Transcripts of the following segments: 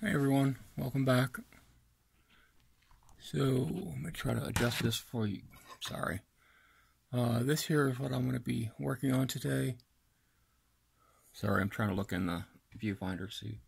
Hi everyone, welcome back. So, let me try to adjust this for you. Sorry. Uh, this here is what I'm going to be working on today. Sorry, I'm trying to look in the viewfinder, see.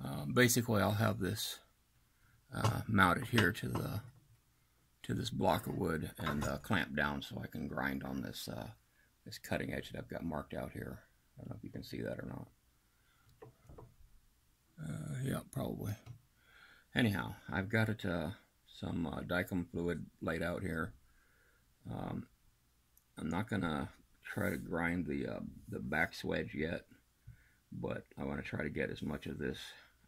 Uh, basically, I'll have this uh, mounted here to the to this block of wood and uh, clamped down so I can grind on this uh, this cutting edge that I've got marked out here. I don't know if you can see that or not. Uh, yeah, probably. Anyhow, I've got it uh, some uh, Dykem fluid laid out here. Um, I'm not gonna try to grind the uh, the back swedge yet, but I want to try to get as much of this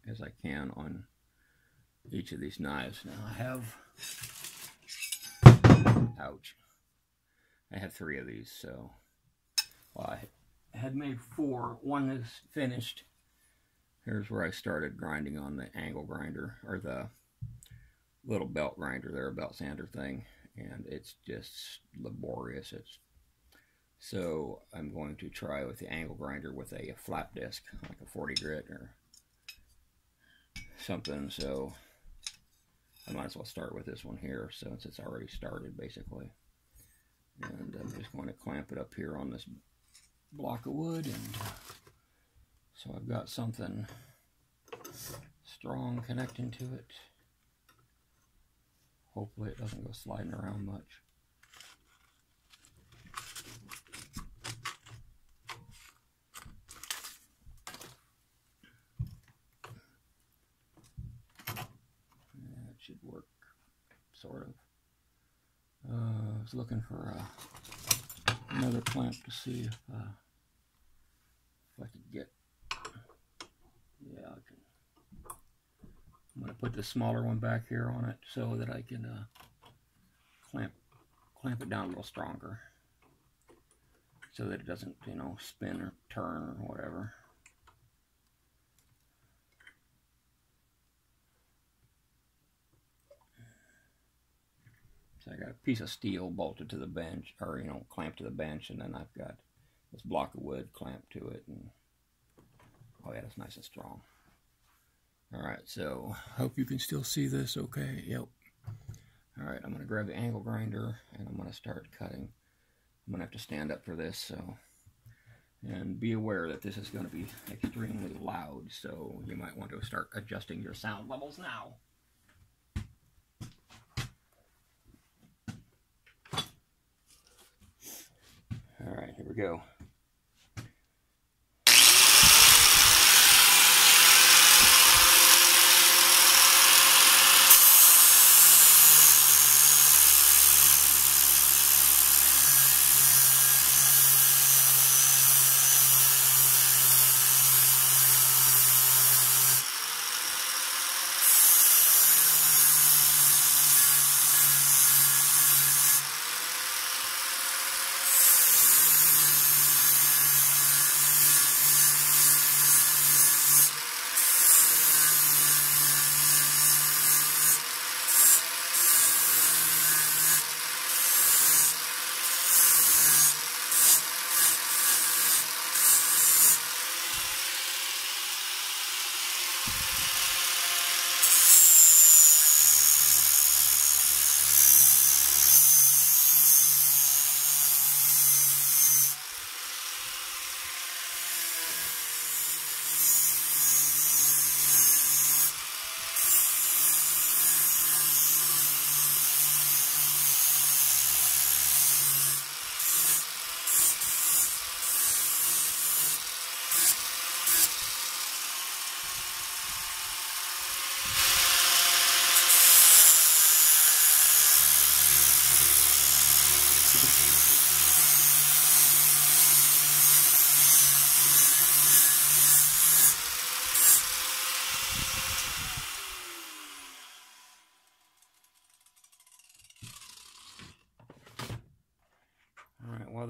as I can on each of these knives. Now I have, ouch, I have three of these, so well, I had made four. One is finished. Here's where I started grinding on the angle grinder, or the little belt grinder there, belt sander thing, and it's just laborious. It's so I'm going to try with the angle grinder with a flap disc, like a 40 grit or something. So I might as well start with this one here since it's already started basically. And I'm just going to clamp it up here on this block of wood and so I've got something strong connecting to it. Hopefully it doesn't go sliding around much. should work, sort of. Uh, I was looking for uh, another clamp to see if, uh, if I could get, yeah, I can. I'm going to put the smaller one back here on it so that I can uh, clamp, clamp it down a little stronger so that it doesn't, you know, spin or turn or whatever. So I got a piece of steel bolted to the bench, or, you know, clamped to the bench, and then I've got this block of wood clamped to it, and, oh yeah, it's nice and strong. Alright, so, hope you can still see this okay, yep. Alright, I'm going to grab the angle grinder, and I'm going to start cutting. I'm going to have to stand up for this, so, and be aware that this is going to be extremely loud, so you might want to start adjusting your sound levels now. All right, here we go.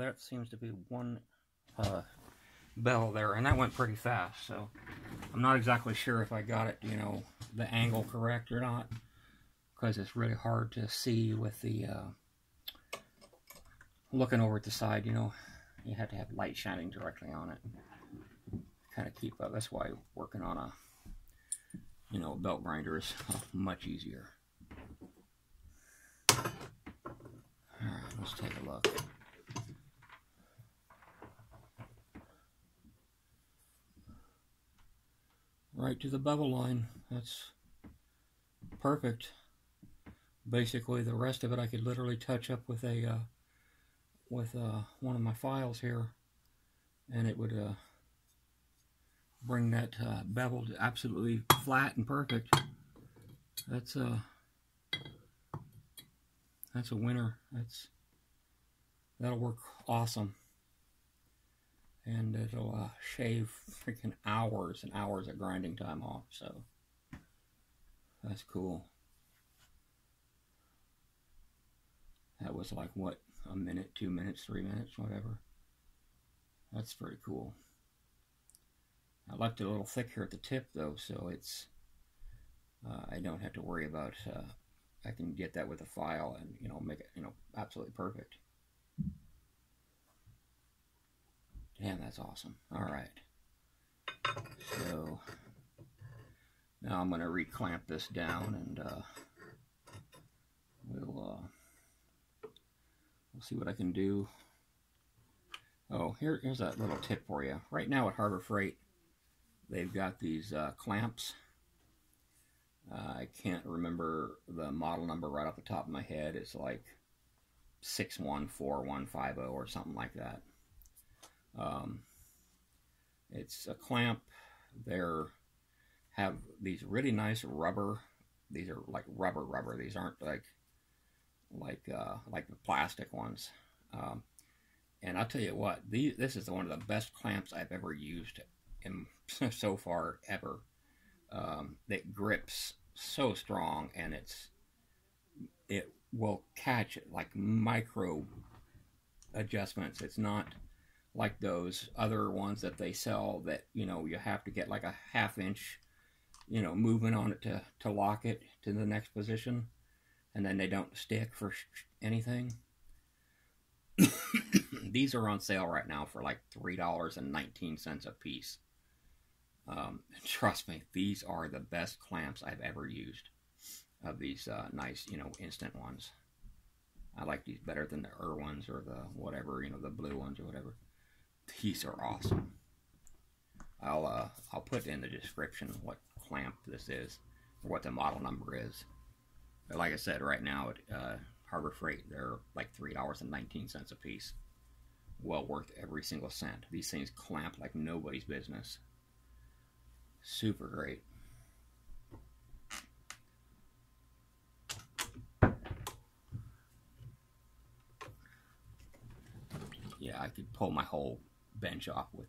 That seems to be one uh, bell there and that went pretty fast so I'm not exactly sure if I got it you know the angle correct or not because it's really hard to see with the uh, looking over at the side you know you have to have light shining directly on it kind of keep up that's why working on a you know, belt grinder is much easier. Alright, let's take a look. Right to the bevel line. That's perfect. Basically, the rest of it I could literally touch up with a uh, with uh, one of my files here, and it would uh, bring that uh, bevel absolutely flat and perfect. That's a uh, that's a winner. That's that'll work awesome, and it'll uh, shave freaking hours and hours of grinding time off. So that's cool. That was like what a minute, two minutes, three minutes, whatever. That's pretty cool. I left it a little thick here at the tip though, so it's uh, I don't have to worry about. Uh, I can get that with a file and you know make it you know absolutely perfect. Damn, that's awesome. All right, so now I'm going to reclamp this down and uh, we'll uh, we'll see what I can do. Oh, here, here's a little tip for you. Right now at Harbor Freight, They've got these uh, clamps. Uh, I can't remember the model number right off the top of my head. It's like 614150 or something like that. Um, it's a clamp. They're have these really nice rubber. These are like rubber rubber. These aren't like like uh, like the plastic ones. Um, and I'll tell you what, these, this is one of the best clamps I've ever used in so far ever um, that grips so strong and it's it will catch like micro adjustments. It's not like those other ones that they sell that you know you have to get like a half inch you know movement on it to to lock it to the next position and then they don't stick for anything these are on sale right now for like three dollars and 19 cents a piece um, trust me, these are the best clamps I've ever used of these uh, nice, you know, instant ones. I like these better than the Ur ones or the whatever, you know, the blue ones or whatever. These are awesome. I'll uh, I'll put in the description what clamp this is or what the model number is. But like I said, right now at uh, Harbor Freight, they're like three dollars and nineteen cents a piece. Well worth every single cent. These things clamp like nobody's business. Super great. Yeah, I could pull my whole bench off with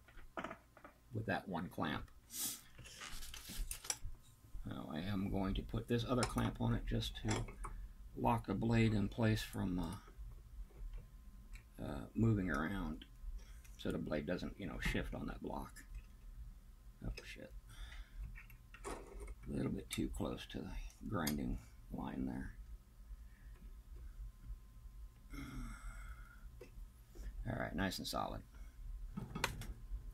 with that one clamp. Now I am going to put this other clamp on it just to lock the blade in place from uh, uh, moving around so the blade doesn't, you know, shift on that block. Oh shit a little bit too close to the grinding line there. All right, nice and solid.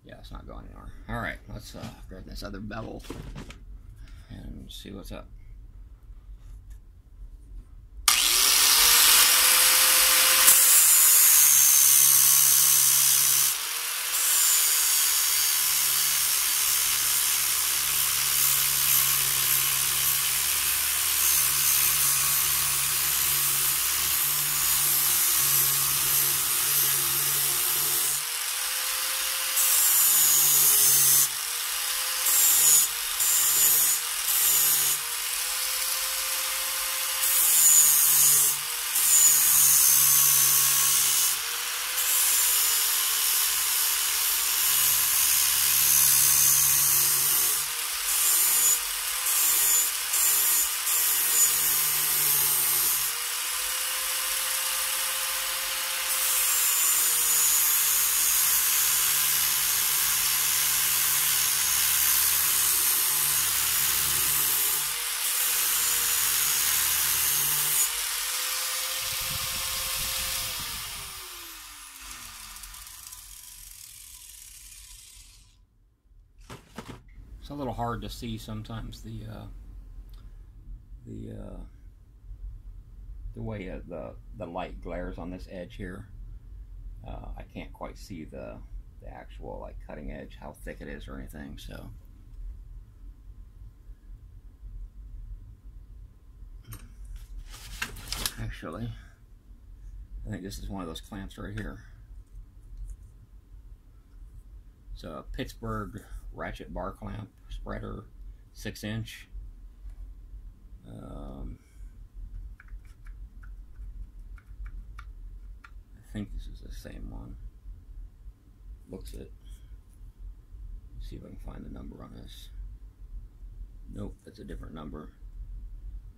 Yeah, it's not going anywhere. All right, let's uh, grab this other bevel and see what's up. It's a little hard to see sometimes the uh, the uh, the way uh, the the light glares on this edge here. Uh, I can't quite see the the actual like cutting edge, how thick it is or anything. So. Actually, I think this is one of those clamps right here. It's a Pittsburgh ratchet bar clamp spreader, six inch. Um, I think this is the same one. Looks it. see if I can find the number on this. Nope, that's a different number.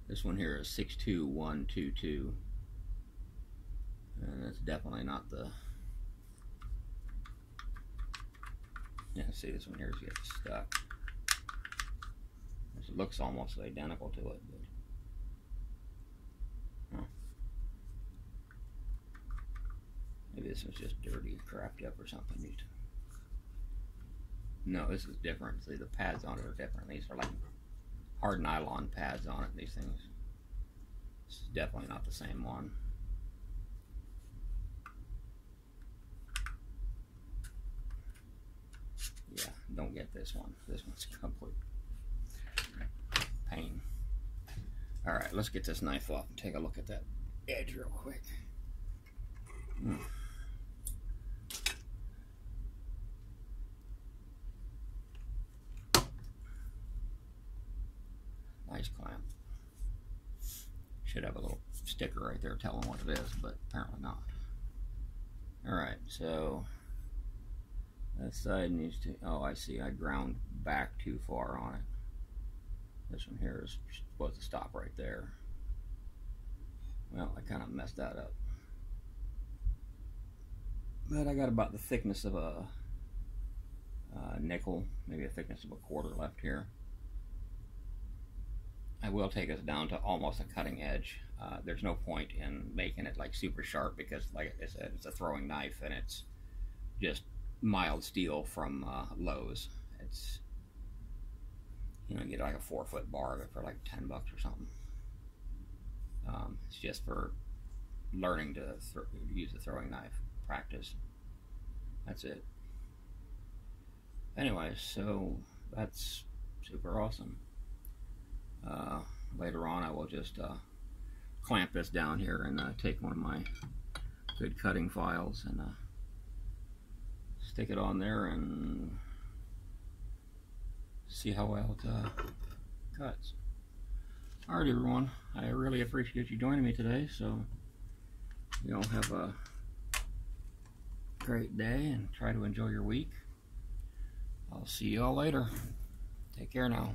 This one here is 62122. And that's definitely not the Yeah, see this one here is getting stuck. It looks almost identical to it, but huh. maybe this was just dirty, crapped up or something. No, this is different. See, the pads on it are different. These are like hard nylon pads on it. These things. This is definitely not the same one. yeah, don't get this one. This one's complete pain. All right, let's get this knife off and take a look at that edge real quick. Mm. Nice clamp. Should have a little sticker right there telling what it is, but apparently not. All right, so that side needs to, oh I see, I ground back too far on it. This one here is supposed to stop right there. Well, I kind of messed that up. But I got about the thickness of a, a nickel, maybe a thickness of a quarter left here. I will take us down to almost a cutting edge. Uh, there's no point in making it like super sharp because like I said, it's a throwing knife and it's just mild steel from uh, Lowe's. It's you know you get like a four foot bar of it for like ten bucks or something. Um, it's just for learning to use the throwing knife practice. That's it. Anyway, so that's super awesome. Uh, later on, I will just uh, clamp this down here and uh, take one of my good cutting files and uh, stick it on there and see how well it uh, cuts. Alright everyone, I really appreciate you joining me today, so you all have a great day and try to enjoy your week. I'll see you all later. Take care now.